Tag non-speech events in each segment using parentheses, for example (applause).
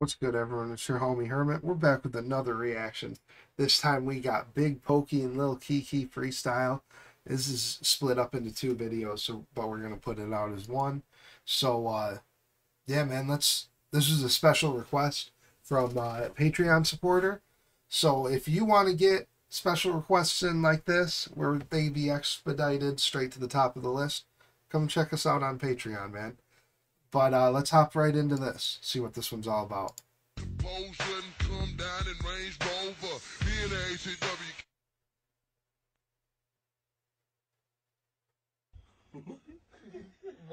What's good, everyone? It's your homie Hermit. We're back with another reaction. This time we got Big Pokey and Lil Keke freestyle. This is split up into two videos, so but we're gonna put it out as one. So, uh, yeah, man, let's. This is a special request from uh, Patreon supporter. So if you want to get special requests in like this, where they be expedited straight to the top of the list, come check us out on Patreon, man. But uh, let's hop right into this, see what this one's all about. (laughs)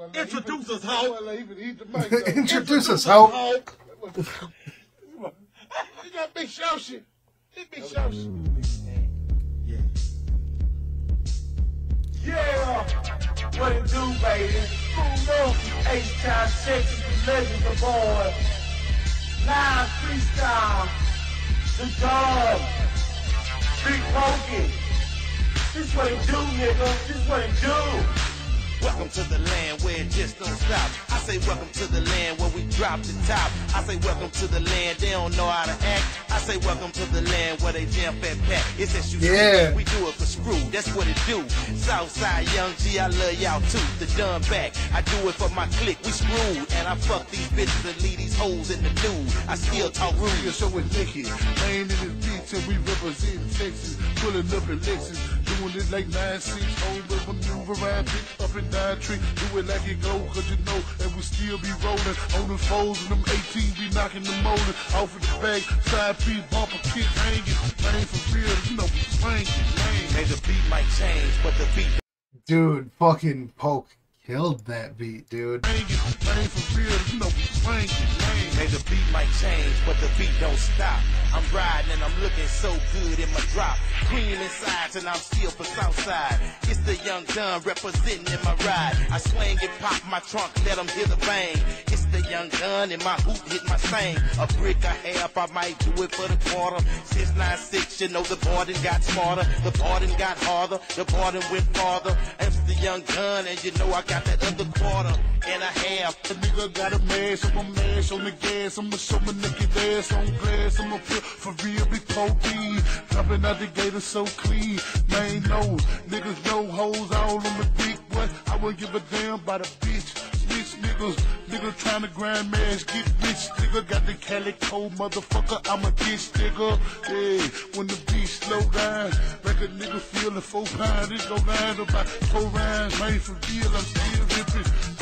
(laughs) Introduce us, Hulk. Introduce us, Hulk. (laughs) You got Big Show shit. Big Show shit. Yeah. What it do, baby? Cool H time six, the legends are born. Live freestyle. The dog. Big Pokey. This what it do, nigga. This what it do. Welcome to the land where it just don't stop. I say welcome to the land where we drop the top. I say welcome to the land they don't know how to act. I say welcome to the land where they jump and pack. It's that you yeah. we do it for screw. That's what it do. Southside young G, I love y'all too. The done back. I do it for my clique. We screwed. And I fuck these bitches and leave these hoes in the nude. I still talk rude. You're so wicked. Man in this beach and we represent Texas. Pulling up in Lexus. Doing it like 9-6. Over maneuver around, pick up and nine tree. Do it like it go, cause you know that we still be rolling on the foes and them 18 be knocking the motor off of the bag. Side piece, bumper, kick hanging. Man, for real, you know, we swinging, man. Hey, the beat might change, but the beat. Dude, fucking poke killed that beat, dude. Man, man. Hey, the beat might change, but the beat don't stop. I'm riding and I'm looking so good in my drop. Clean inside and I'm still for Southside. It's the young gun representing in my ride. I swing and pop my trunk, let them hear the bang. It's the young gun and my hoop hit my same. A brick a half, I might do it for the quarter. Since 9-6, you know the boarding got smarter. The boarding got harder. The boarding went farther. It's the young gun and you know I got that other quarter and a half. The nigga got a mash, I'm a mash on gas. I'ma show my naked ass on glass. I'ma put for real big pokey. Dropping out the gator so clean. Man knows, niggas know hoes all on the dick, but I won't give a damn about a bitch. Bitch niggas, nigga trying to grind mash, get rich. Nigga got the calico, motherfucker, I'm a bitch nigga. Yeah, when the beat slow down, make a nigga feel the four pound. It go down about four rounds, man, for real, I'm still ripping.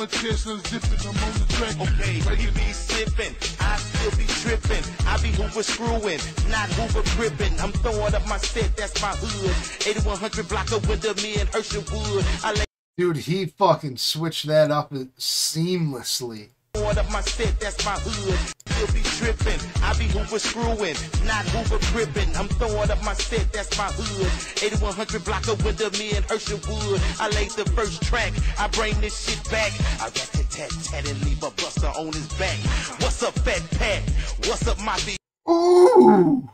Beat going, chestnuts dipping, I'm on the track. Okay, we be sipping, I still be tripping. I be hoover screwing, not hoover gripping. I'm throwing up my set, that's my hood. 8100 block of window, me and Herschel Wood. I lay Dude, he fucking switched that up seamlessly. Throwing up my set, that's my hood. Still be tripping, I be hoover screwing, not hoover gripping. I'm throwing up my set, that's my hood. 8100 block of me and Herschelwood. I laid the first track, I bring this shit back. I rat tat tat tat and leave a buster on his back. What's up, Fat Pat? What's up, my Ooh!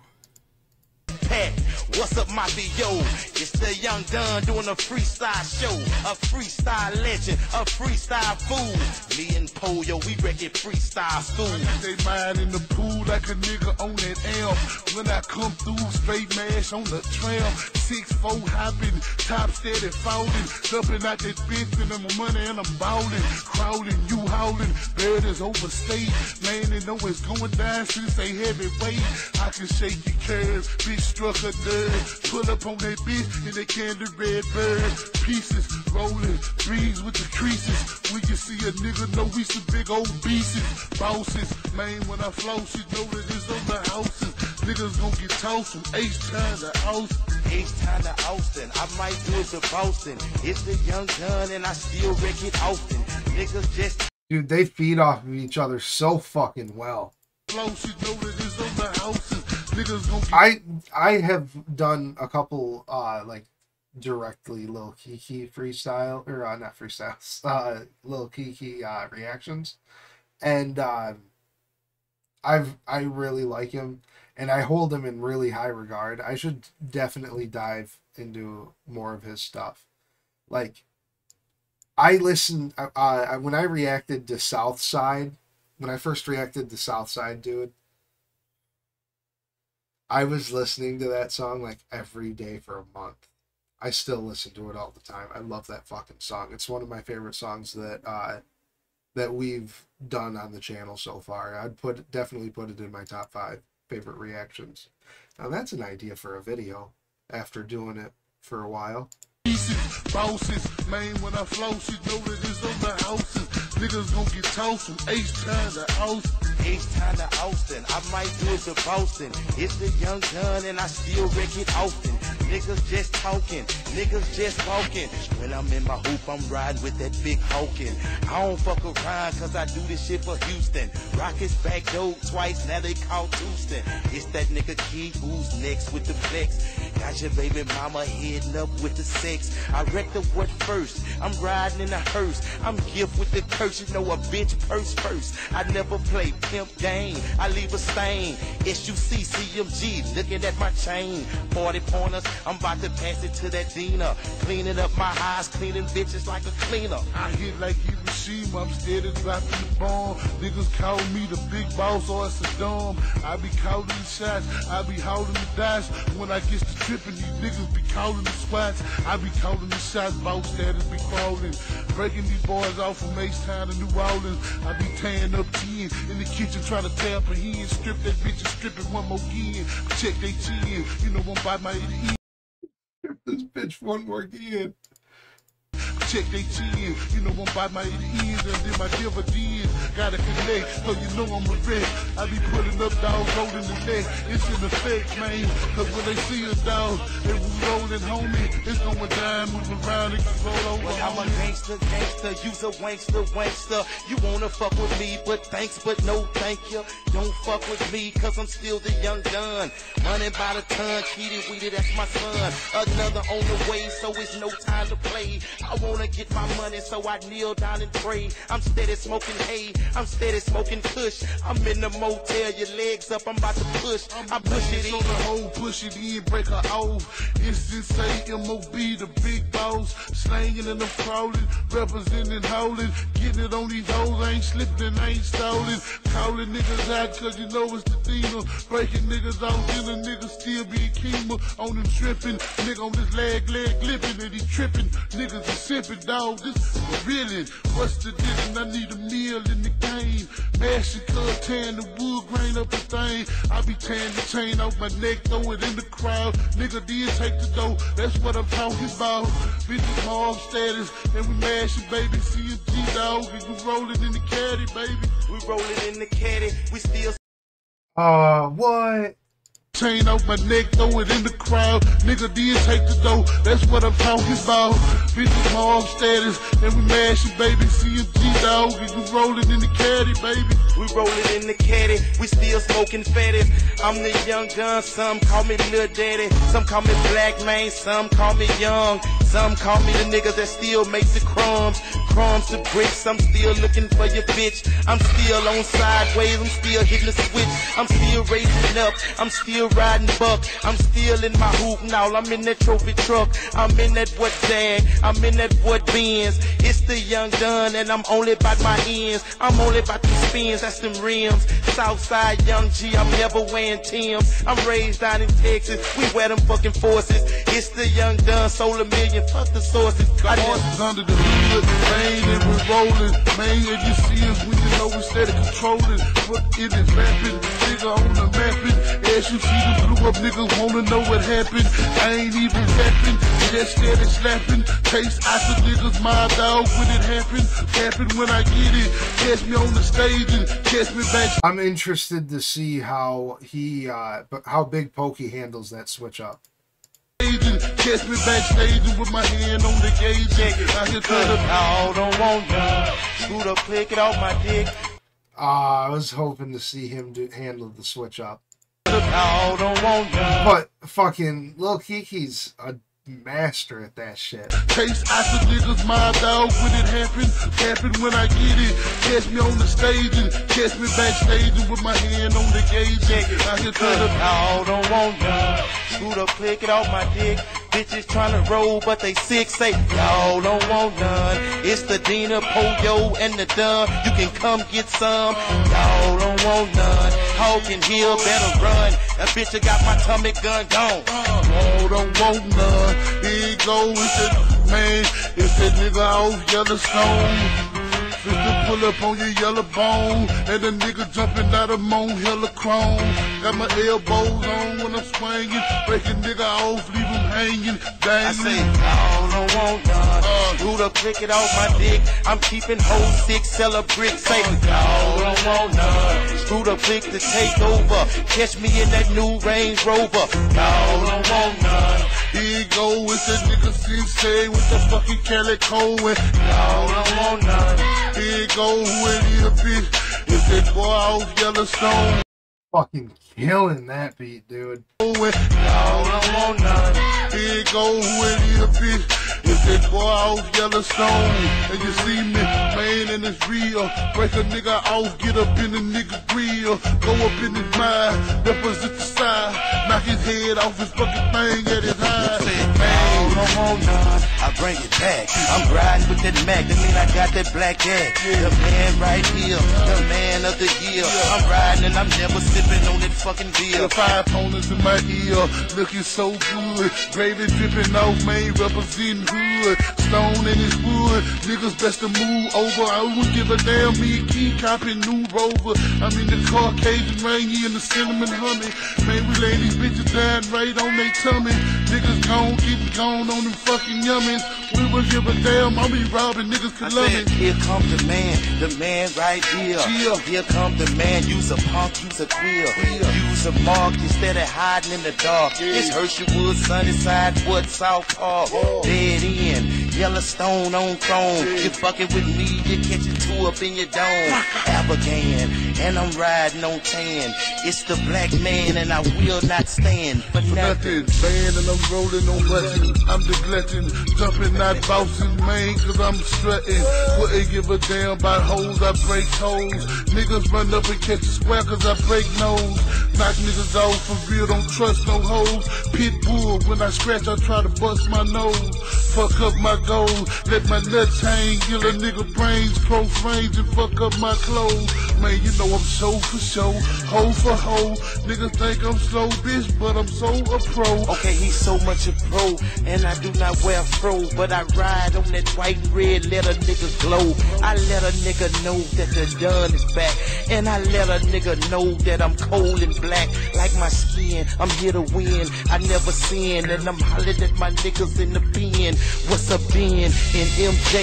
What's up, my yo? It's the young Don doing a freestyle show. A freestyle legend, a freestyle fool. Me and Polio, we wreck it freestyle school. They mine in the pool like a nigga on that elm. When I come through, straight mash on the trail. Six four hopping, top steady falling. Jumping out that bitch and I'm money and I'm ballin'. Crawling, you howling, bed is overstayed. Man, they know it's going down since they heavyweight. I can shake your curves, bitch struck a nerve. Pull up on that bitch in that candy red bird. Pieces rolling, threes with the creases. When you see a nigga, know we some big old beasts. Bosses, man, when I floss, you know that it's on the houses. Niggas gon' get tossed from H-Town to Austin. H-Town to Austin, I might do it to Boston. It's the young gun and I still wreck it often. Niggas just Dude, they feed off of each other so fucking well. Floss, Niggas I I have done a couple uh like directly Lil Keke freestyle or uh, not freestyles, (laughs) uh Lil Keke uh reactions. And um I've I really like him and I hold him in really high regard. I should definitely dive into more of his stuff. Like I listened uh, uh when I reacted to Southside when I first reacted to Southside Dude, I was listening to that song like every day for a month. I still listen to it all the time. I love that fucking song. It's one of my favorite songs that uh that we've done on the channel so far. I'd put definitely put it in my top five favorite reactions. Now that's an idea for a video after doing it for a while. bosses. Man, when I flow, she know that it's on the houses. Niggas gon' get tossed from H-Town to Austin. H-Town to Austin, I might do it to Boston. It's the young gun and I still wreck it often. Niggas just talking, niggas just walking. When I'm in my hoop, I'm riding with that big Hawkin. I don't fuck around cause I do this shit for Houston. Rockets back door twice, now they call Houston. It's that nigga Key who's next with the flex. Got your baby mama heading up with the sex. I wrecked the what first? I'm riding in a hearse. I'm gift with the curse, you know a bitch purse first. I never play pimp game, I leave a stain. SUC CMG, looking at my chain. 40 pointers, I'm about to pass it to that Dina. Cleaning up my eyes, cleaning bitches like a cleaner. I hit like Hiroshima, I'm steady dropping the bomb. Niggas call me the big boss or it's a dumb. I be calling the shots, I be holding the dice. When I get to tripping, these niggas be calling the spots. I be calling the shots, boss status be crawling. Breaking these boys off from H-Town to New Orleans. I be tearing up 10 in the kitchen trying to tap a hen. Strip that bitch and strip it one more again. Check they chin, you know I'm by my ear. This bitch one more again. Check they chin, you know I'm by my ends and then my dividends. Gotta connect, so you know I'm a wreck. I be putting up dogs rolling the neck. It's in effect, man. Cause when they see us dog, they we rolling, homie. It's going down, move around, it can roll over. Well, I'm a gangster, gangster, you's a wankster, wankster. You wanna fuck with me, but thanks, but no thank you. Don't fuck with me, cause I'm still the young gun. Money by the ton, cheated, weeded, that's my son. Another on the way, so it's no time to play. I wanna get my money, so I kneel down and pray. I'm steady smoking hay, I'm steady smoking kush. I'm in the motel, your legs up, I'm about to push. I push it on in. the hole, push it in, break her off. It's just say MOB, the big boss. Slanging and I'm crawling, representing holding. Getting it on these hoes, I ain't slipping I ain't stalling. Calling niggas out cause you know it's the Dina. Breaking niggas off, then a nigga still be a keeper. On them tripping, nigga on this leg, leg lipping, and he tripping. Niggas is sipping, dog. This is really what's the difference? I need a meal in the game. Mashing cut, tearing the wood grain up the thing. I be tearing the chain off my neck, throw it in the crowd. Nigga did take the dough, that's what I'm talking about. Bitches mob status, and we mashing, baby. CMG dog, and we rolling in the caddy, baby. We rolling in the caddy, we still Uh, what? Chain off my neck, throw it in the crowd. Nigga did take the dough, that's what I'm talking about. Bitches mob status, and we mashing, baby. See CMG dog, and we rolling in the caddy, baby. We rolling in the caddy, we still smoking fatty. I'm the young gun, some call me Lil Daddy, some call me Black Man, some call me Young, some call me the niggas that still makes the crumbs, crumbs to bricks. I'm still looking for your bitch. I'm still on sideways, I'm still hitting the switch. I'm still raising up, I'm still riding buck. I'm still in my hoop now, I'm in that trophy truck. I'm in that what Jag, I'm in that what Benz. It's the young gun, and I'm only about my ends. I'm only about these spins, that's them rims. Southside young G, I'm never wearing Tim's. I'm raised down in Texas, we wear them fucking forces. It's the young gun, sold a million, fuck the sources. I just under the hood, man, and we're rolling. Man, if you see us, we just know we're steady controlling. What it is rapping, nigga on the mapping. As you see the blew up niggas wanna know what happened. I ain't even rapping, just steady slapping. Chase out the niggas, my dog, when it happened. Happen when I get it. Catch me on the stage and catch me back I'm interested to see how he, uh, how Big Pokey handles that switch up. staging. Catch me backstage with my hand on the gauge. check. I can Cause cut up. I don't want none. Scoot up, click it off my dick. Uh, I was hoping to see him do, handle the switch up. I don't want none. But fucking Lil Keke's a master at that shit. Chase out the niggas, my dog, when it happen. Happen when I get it. Catch me on the stage and catch me backstage with my hand on the gauge. Check. I can Cause cut up. I don't want none. Shoot up, click it off my dick. Bitches tryna roll, but they sick, say, y'all don't want none. It's the Dina, Poyo, and the Dunn. You can come get some. Y'all don't want none. Hawking Hill better run. That bitch I got my tummy gun gone. Oh, don't want none. You go with the man. It's that nigga off Yellowstone. To pull up on your yellow bone. And the nigga jumping out of Mount Hella Chrome. Got my elbows on when I'm swinging. Break a nigga off, leave hanging. I say, y'all don't want none. Uh. Screw the cricket off my dick. I'm keeping whole six, sell a brick. Say, y'all don't want none. Screw the click to take over. Catch me in that new Range Rover. Y'all don't want none. Here you go with that nigga Sensei with the fucking calico. And Y'all don't want none. here you go, who it is, bitch. It's that boy off Yellowstone. Fucking killing that beat, dude. And Y'all don't want none. Here go, who it is, bitch. It's that boy off Yellowstone. And you see me, man, and it's real. Break a nigga off, get up in the nigga grill. Go up in his mind, represent the side. Knock his head off his fucking thing at his high. Y'all don't want none. I bring it back. I'm riding with that Mac. That mean I got that black cat. The man right here. The man of the year. I'm riding and I'm never sipping on that fucking beer. Five ponies in my ear, looking so good. Gravy dripping off, man, representing hood. Stone in his wood, niggas best to move over. I wouldn't give a damn, me Key copping new rover. I'm in the Caucasian rainy and the cinnamon honey. Man, we lay these bitches down right on they tummy. Niggas gone, keep gone on them fucking yummies. We would give a damn, I'll be robbing niggas I to love said, it. here come the man, the man right here. Yeah. Here come the man, Use a punk, use a queer. use a mark instead of hiding in the dark. It's Herschelwood, Sunnyside, Wood, South Park. Dead end, Yellowstone on chrome. You fucking with me, you catch it two up in your dome. Abergan, and I'm riding on tan. It's the black man, and I will not stand for nothing. Man, and I'm rolling on buttons. I'm glutton. Jumping, not bouncing, man, cause I'm strutting. Wouldn't give a damn about hoes, I break toes. Niggas run up and catch a square cause I break nose. Knock niggas off for real, don't trust no hoes. Pit bull, when I scratch, I try to bust my nose. Fuck up my goals, let my nuts hang, kill a nigga brains, profanes, and fuck up my clothes. Man, you know I'm so for show, hoe for hoe. Niggas think I'm slow, bitch, but I'm so a pro. Okay, he's so much a pro, and I do not wear fro, but I ride on that white and red, let a nigga glow. I let a nigga know that the done is back, and I let a nigga know that I'm cold and black, like my skin. I'm here to win, I never sin, and I'm hollering at my niggas in the pen. What's up, Ben and MJ?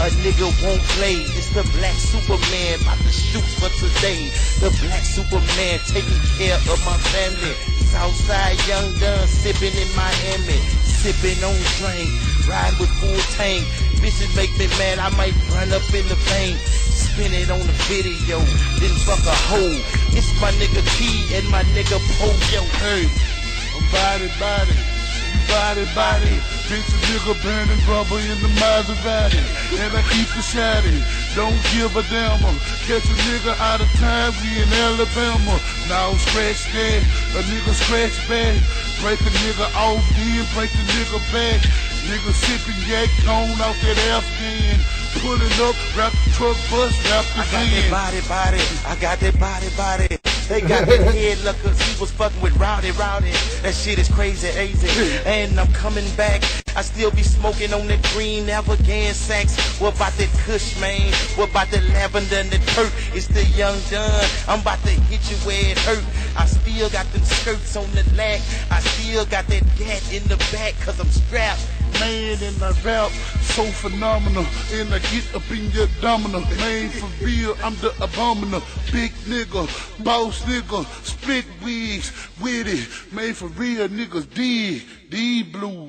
A nigga won't play. It's the black Superman, about to shoot for today. The black Superman taking care of my family. Southside Young Gun sipping in Miami, sipping on drink, ride with full tank. Bitches make me mad, I might run up in the bank. Spin it on the video, then fuck a hoe. It's my nigga T and my nigga Poyo. Hey, I'm body, body. Body, body. Bitch, a nigga burning rubber in the Maserati. And I keep the shotty. Don't give a damn. Catch a nigga out of time, we in Alabama. Now scratch that, a nigga scratch back. Break a nigga off, then break the nigga back. Nigga sipping yak cone off that Afghan. Pulling up, wrap the truck bus, wrap the I got that body, body. I got that body, body. They got that head look he was fucking with Rowdy Rowdy. That shit is crazy, easy. And I'm coming back. I still be smoking on the green Afghan sax. What about that kush, man? What about the lavender and the turk? It's the young John. I'm about to hit you where it hurt. I still got them skirts on the lag. I still got that gat in the back cause I'm strapped. Man, and I rap so phenomenal. And I get up in your domino. Man, for real, I'm the abominable. Big nigga, boss nigga, split wigs, with it. Man, for real, niggas dig, D blue.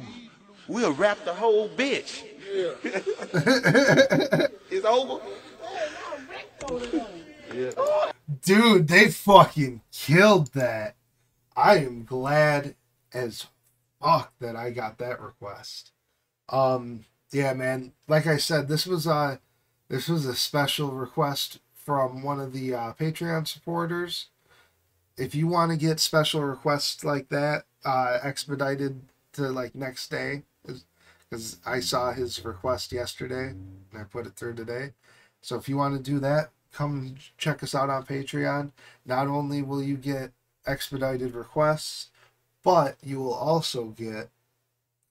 We'll wrap the whole bitch. Yeah. (laughs) it's over. (laughs) Dude, they fucking killed that. I am glad as fuck that I got that request. Um, yeah, man. Like I said, this was a this was a special request from one of the uh, Patreon supporters. If you want to get special requests like that uh, expedited to like next day because I saw his request yesterday and I put it through today. So if you want to do that, come check us out on Patreon. Not only will you get expedited requests, but you will also get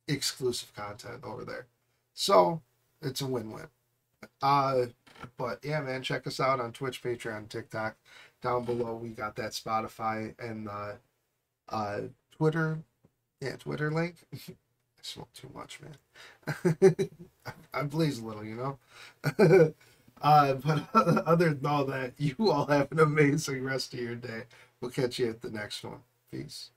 exclusive content over there. So it's a win-win. Uh, but yeah, man, check us out on Twitch, Patreon, TikTok. Down below, we got that Spotify and uh, uh, Twitter. Yeah, Twitter link. (laughs) I smoke too much, man. (laughs) I blaze a little, you know. (laughs) uh, but (laughs) other than all that, you all have an amazing rest of your day. We'll catch you at the next one. Peace.